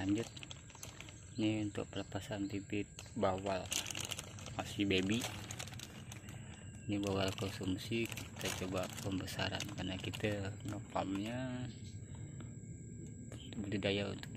lanjut. Ini untuk pelepasan bibit bawal. Masih baby. Ini bawal konsumsi. Kita coba pembesaran. Karena kita ngepamnya budidaya untuk